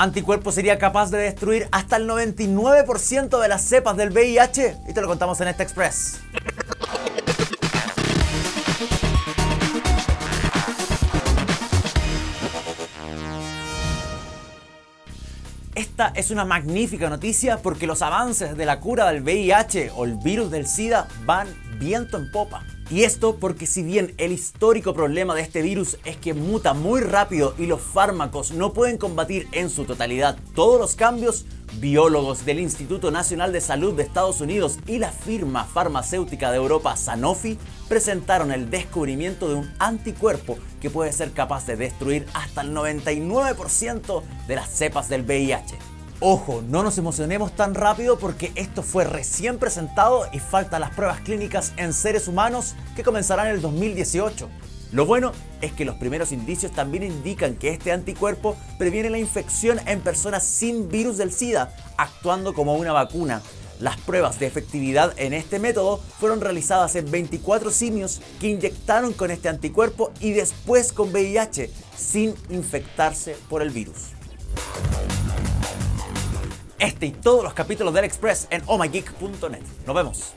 anticuerpo sería capaz de destruir hasta el 99% de las cepas del VIH y te lo contamos en este Express. Esta es una magnífica noticia porque los avances de la cura del VIH o el virus del SIDA van viento en popa. Y esto porque si bien el histórico problema de este virus es que muta muy rápido y los fármacos no pueden combatir en su totalidad todos los cambios, biólogos del Instituto Nacional de Salud de Estados Unidos y la firma farmacéutica de Europa Sanofi presentaron el descubrimiento de un anticuerpo que puede ser capaz de destruir hasta el 99% de las cepas del VIH. Ojo, no nos emocionemos tan rápido porque esto fue recién presentado y faltan las pruebas clínicas en seres humanos que comenzarán en el 2018. Lo bueno es que los primeros indicios también indican que este anticuerpo previene la infección en personas sin virus del SIDA, actuando como una vacuna. Las pruebas de efectividad en este método fueron realizadas en 24 simios que inyectaron con este anticuerpo y después con VIH sin infectarse por el virus. Este y todos los capítulos del Express en ohmygeek.net. Nos vemos.